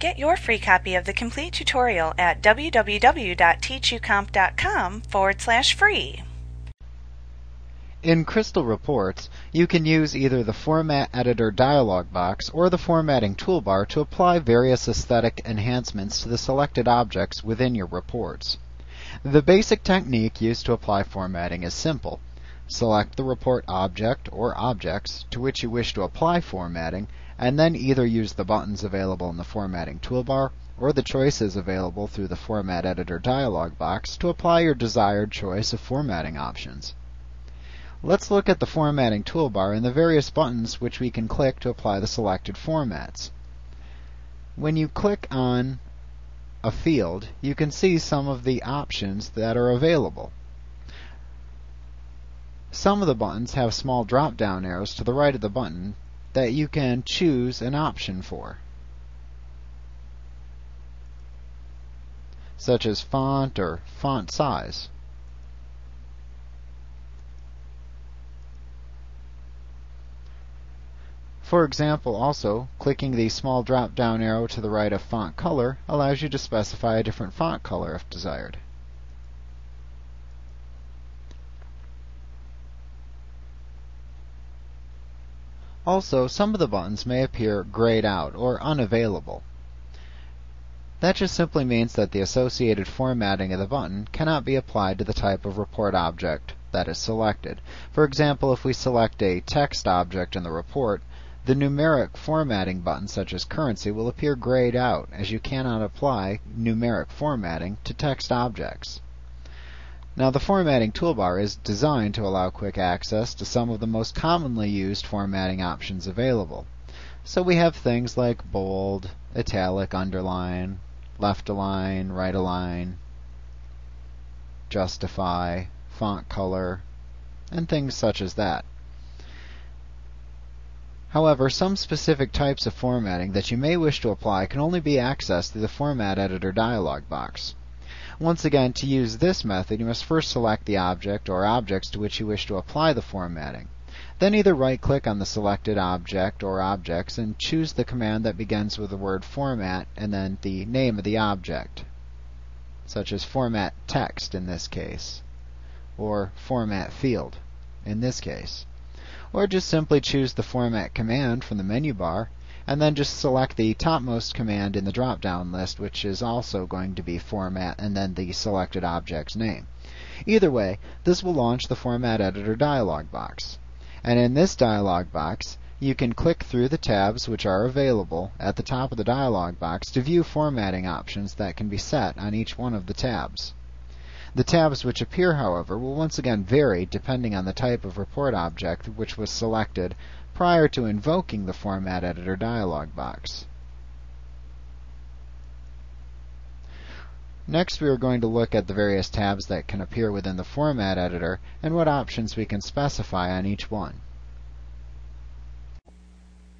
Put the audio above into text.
Get your free copy of the complete tutorial at www.teachucomp.com forward slash free. In Crystal Reports, you can use either the Format Editor dialog box or the Formatting toolbar to apply various aesthetic enhancements to the selected objects within your reports. The basic technique used to apply formatting is simple. Select the report object or objects to which you wish to apply formatting and then either use the buttons available in the formatting toolbar or the choices available through the Format Editor dialog box to apply your desired choice of formatting options. Let's look at the formatting toolbar and the various buttons which we can click to apply the selected formats. When you click on a field, you can see some of the options that are available. Some of the buttons have small drop-down arrows to the right of the button that you can choose an option for, such as font or font size. For example, also, clicking the small drop-down arrow to the right of font color allows you to specify a different font color if desired. Also, some of the buttons may appear grayed out or unavailable. That just simply means that the associated formatting of the button cannot be applied to the type of report object that is selected. For example, if we select a text object in the report, the numeric formatting button such as currency will appear grayed out as you cannot apply numeric formatting to text objects. Now the formatting toolbar is designed to allow quick access to some of the most commonly used formatting options available. So we have things like bold, italic, underline, left align, right align, justify, font color, and things such as that. However, some specific types of formatting that you may wish to apply can only be accessed through the Format Editor dialog box. Once again, to use this method, you must first select the object or objects to which you wish to apply the formatting. Then either right-click on the selected object or objects and choose the command that begins with the word format and then the name of the object, such as format text in this case, or format field in this case. Or just simply choose the format command from the menu bar and then just select the topmost command in the drop-down list, which is also going to be format and then the selected object's name. Either way, this will launch the Format Editor dialog box. And in this dialog box, you can click through the tabs which are available at the top of the dialog box to view formatting options that can be set on each one of the tabs. The tabs which appear, however, will once again vary depending on the type of report object which was selected prior to invoking the Format Editor dialog box. Next, we are going to look at the various tabs that can appear within the Format Editor and what options we can specify on each one.